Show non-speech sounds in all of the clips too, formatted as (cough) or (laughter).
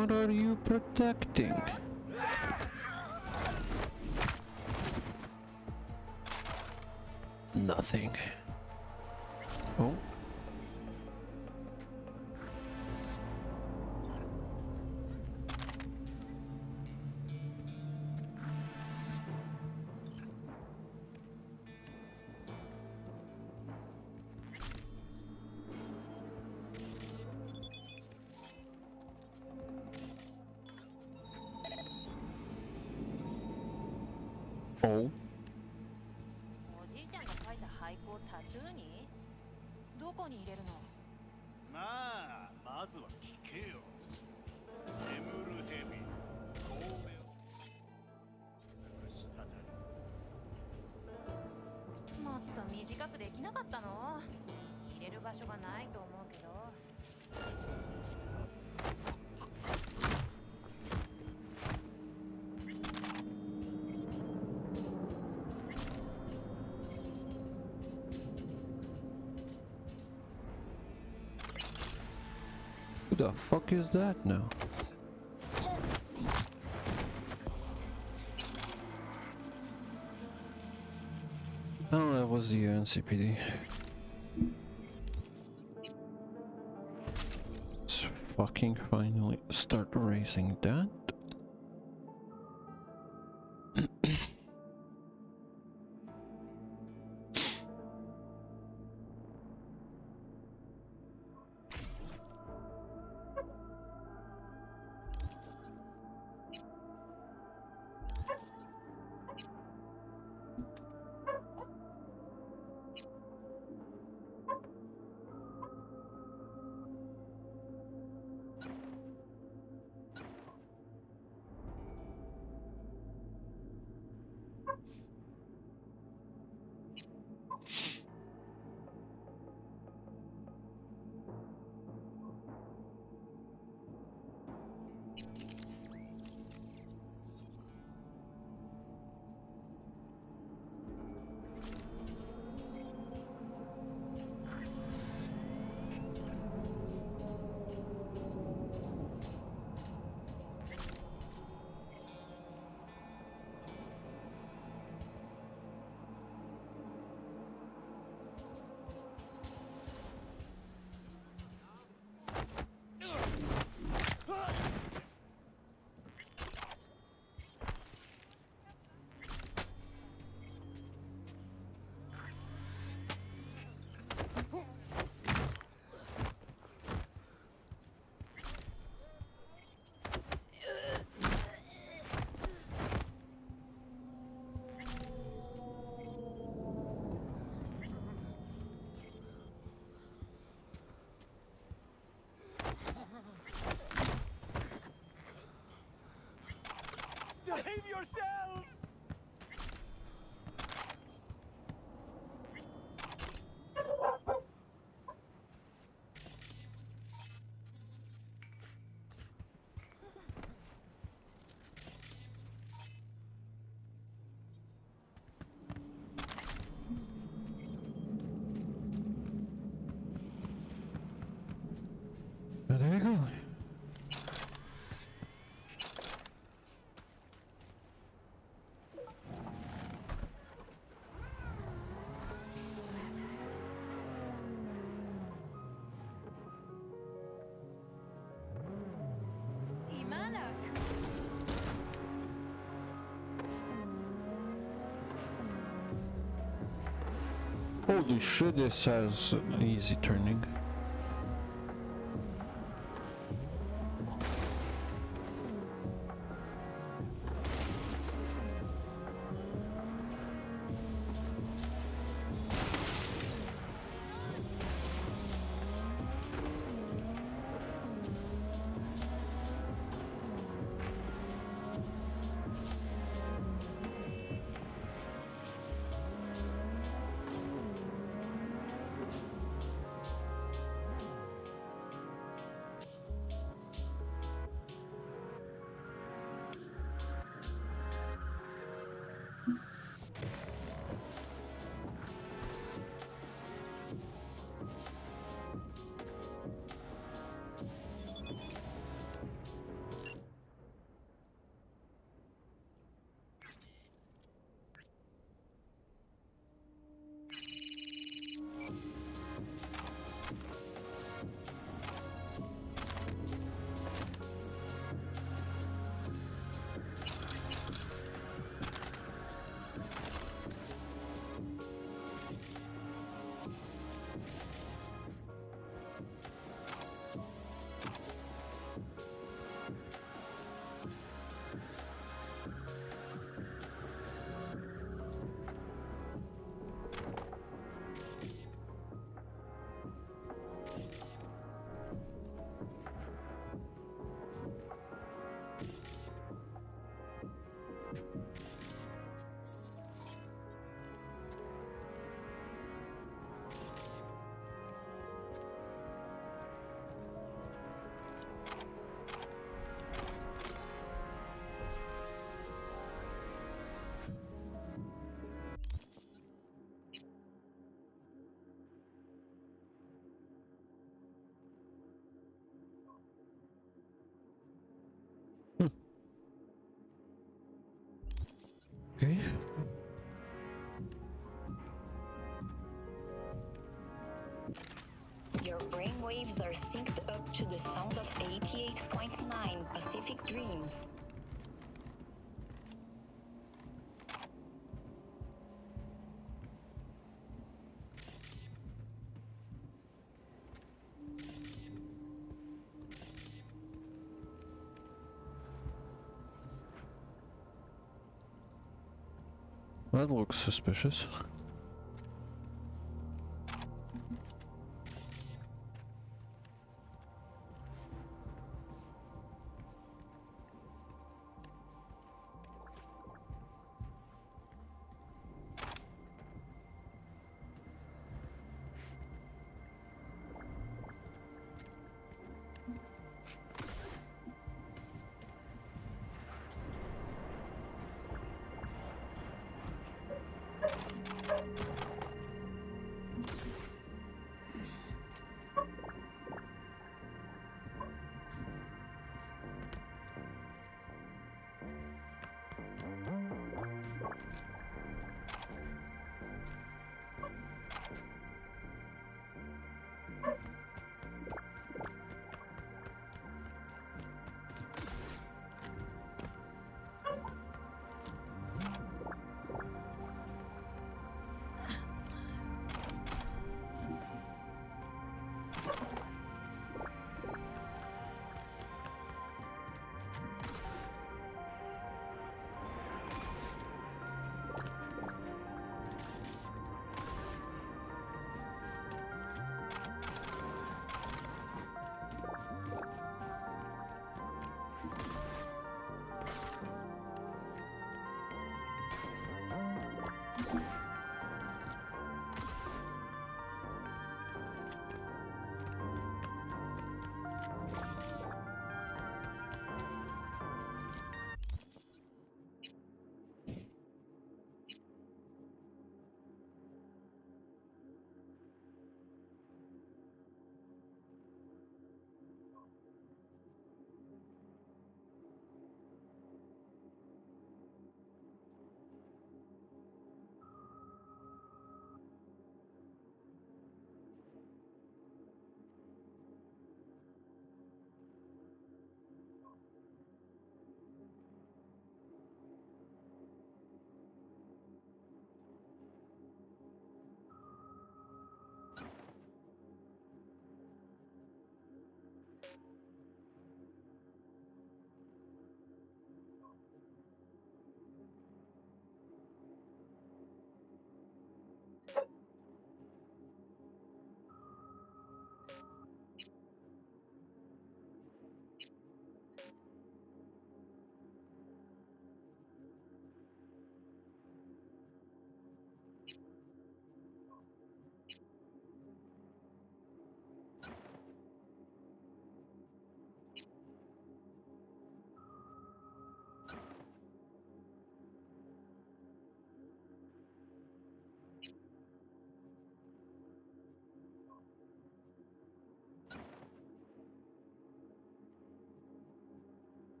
What are you protecting? Nothing. Oh. が書いた俳句をタトゥーに？どこに入れるの？まあまずは聞けよ。眠る蛇もっと短くできなかったの？入れる場所がないと思うけど the fuck is that now? Oh, that was the NCPD. Let's fucking finally start racing that. Behave yourselves! There you go. Holy shit, this has easy turning. Okay. Your brainwaves are synced up to the sound of 88.9 Pacific Dreams. That looks suspicious.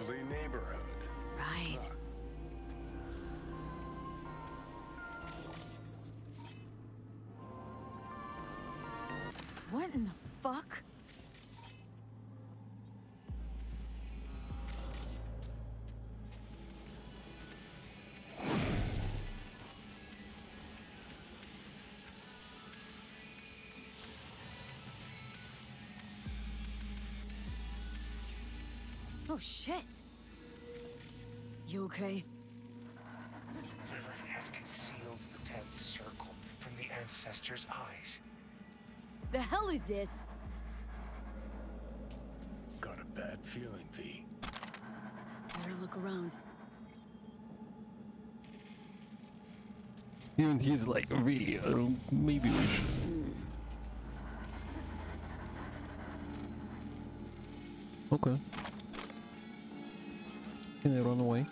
Lovely neighborhood. Right. What in the fuck? Oh shit! You okay? Lilith has concealed the Tenth Circle from the Ancestors' eyes. The hell is this? Got a bad feeling, V. Better look around. Even he's like, really, uh, maybe we should. Hmm. Okay. Can they run away?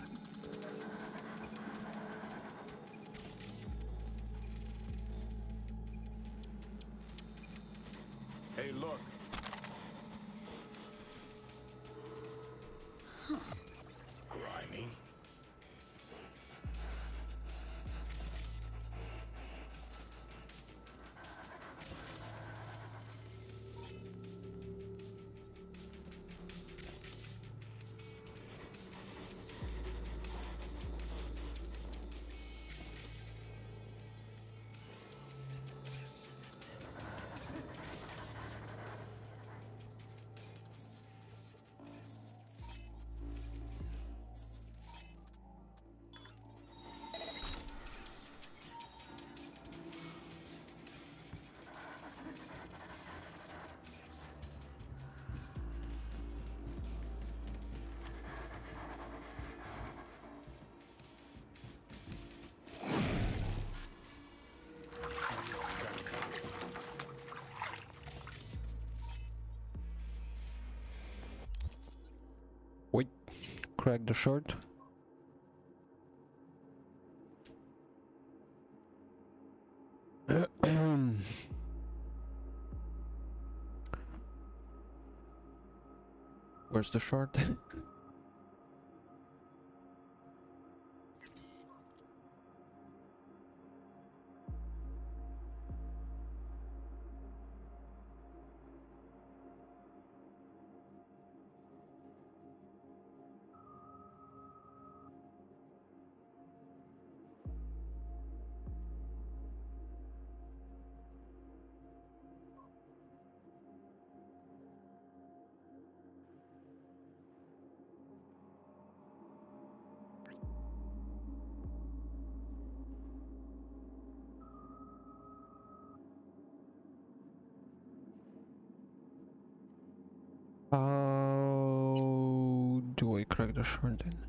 Crack the shard. (coughs) Where's the shard? (laughs) How do I crack the shard then?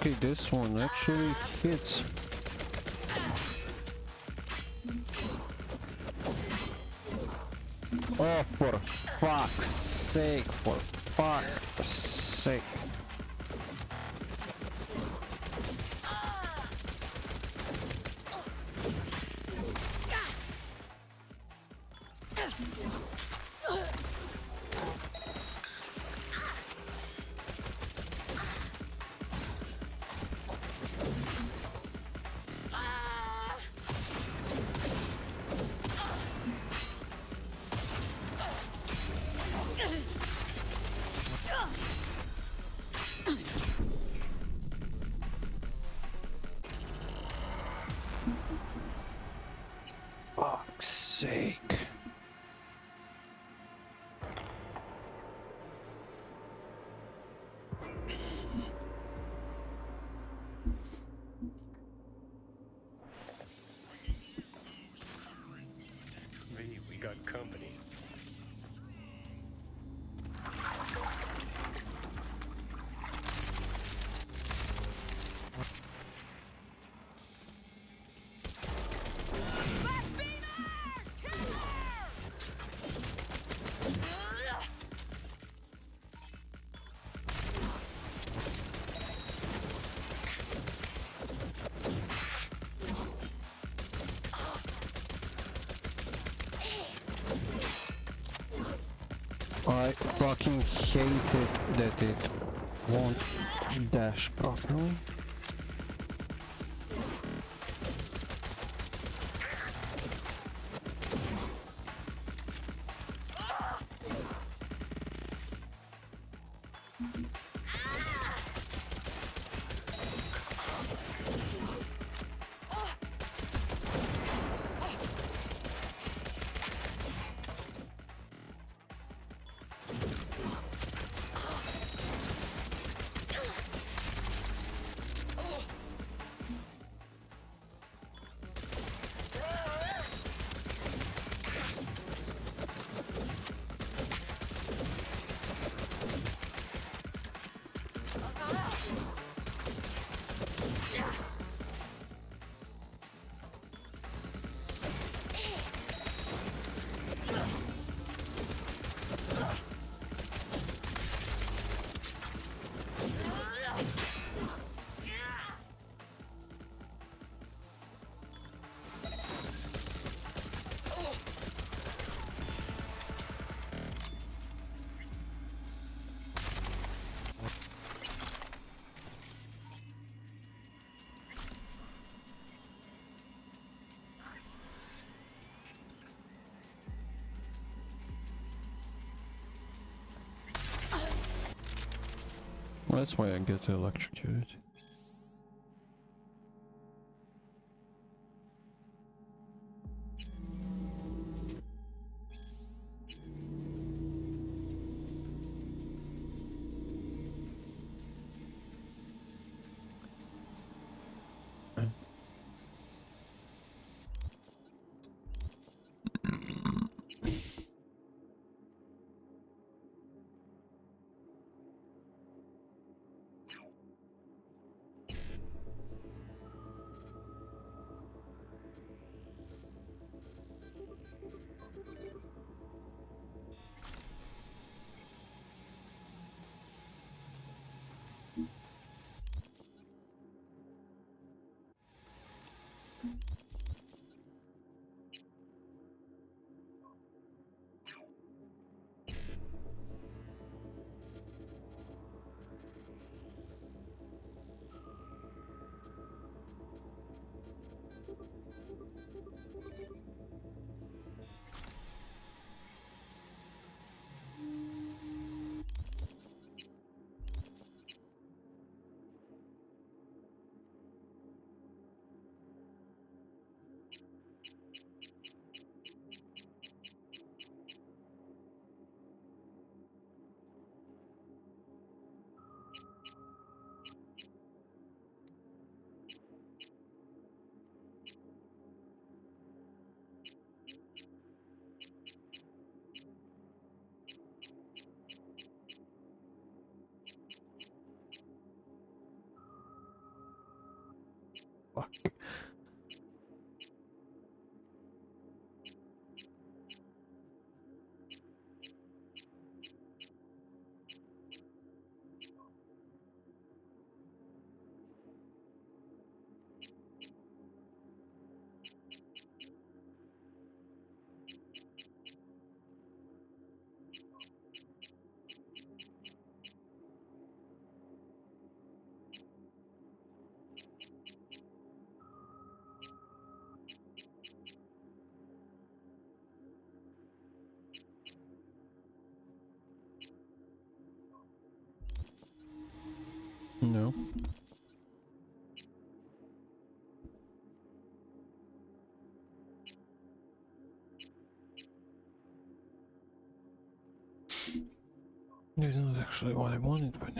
Okay, this one actually hits. Oh, for fuck's sake, for fuck's sake. I fucking hate it that it won't dash properly. Well, that's why I get electrocuted. Fuck. No. That's not actually what I wanted, but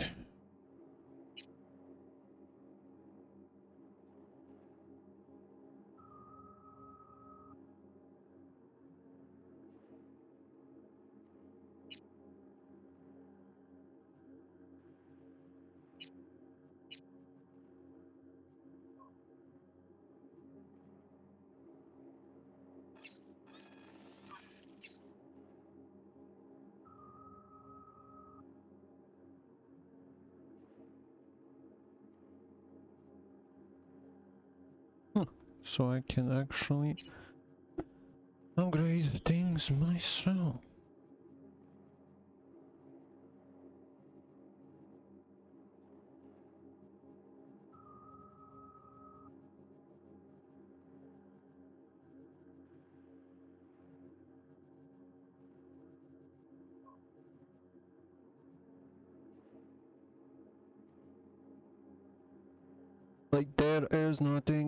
so I can actually upgrade things myself. Like there is nothing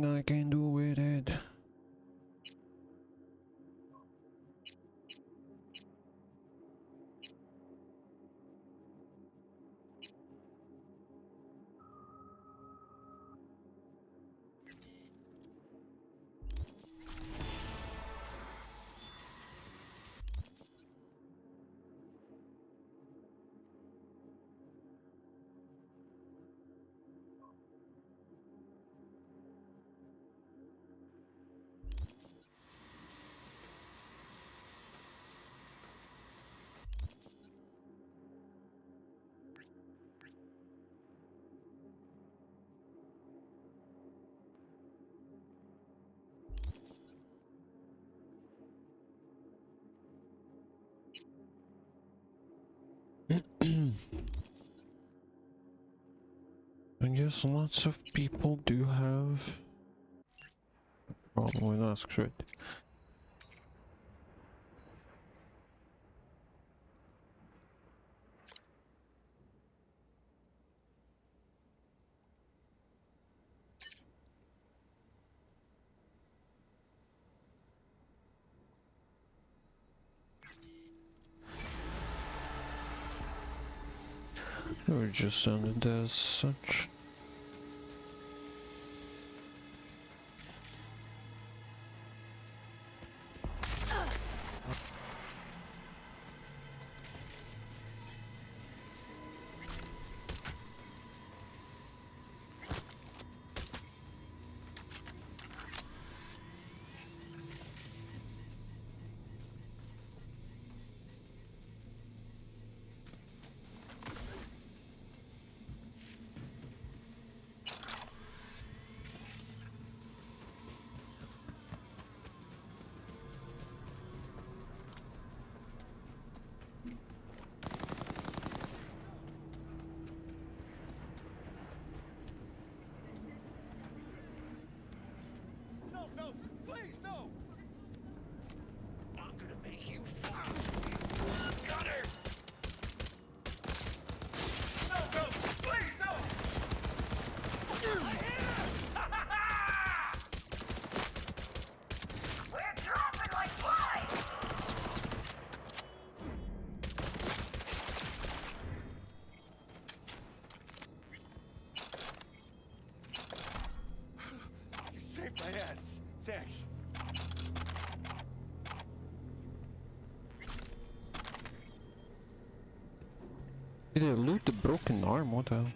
guess lots of people do have a problem with ask shit. We just on it as such. Did I loot the broken arm? What the hell?